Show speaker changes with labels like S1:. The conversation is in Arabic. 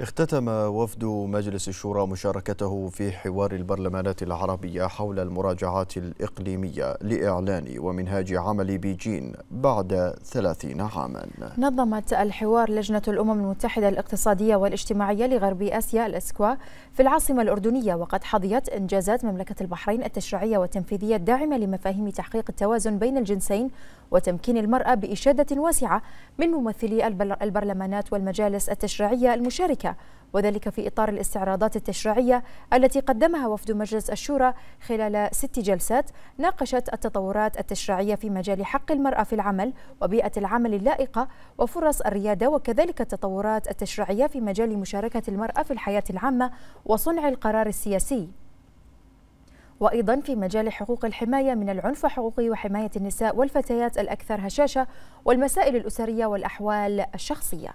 S1: اختتم وفد مجلس الشورى مشاركته في حوار البرلمانات العربية حول المراجعات الإقليمية لإعلان ومنهاج عمل بيجين بعد ثلاثين عاما.
S2: نظمت الحوار لجنة الأمم المتحدة الاقتصادية والاجتماعية لغرب آسيا الأسكوا في العاصمة الأردنية وقد حظيت إنجازات مملكة البحرين التشريعية والتنفيذية الداعمة لمفاهيم تحقيق التوازن بين الجنسين وتمكين المرأة بإشادة واسعة من ممثلي البرلمانات والمجالس التشريعية المشاركة وذلك في إطار الاستعراضات التشريعية التي قدمها وفد مجلس الشورى خلال ست جلسات ناقشت التطورات التشريعية في مجال حق المرأة في العمل وبيئة العمل اللائقة وفرص الريادة وكذلك التطورات التشريعية في مجال مشاركة المرأة في الحياة العامة وصنع القرار السياسي. وأيضا في مجال حقوق الحماية من العنف الحقوقي وحماية النساء والفتيات الأكثر هشاشة والمسائل الأسرية والأحوال الشخصية.